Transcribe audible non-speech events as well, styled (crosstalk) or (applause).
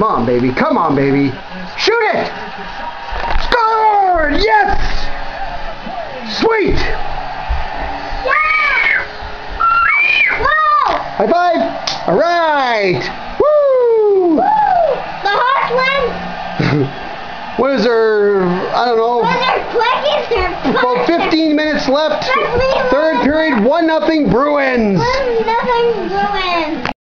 Come on, baby. Come on, baby. Shoot it! Scored! Yes! Sweet! Whoa! High five! All right! Woo! Woo. The horse wins. (laughs) What is there? I don't know. About 15 minutes left. Third period, 1 nothing Bruins. One nothing Bruins.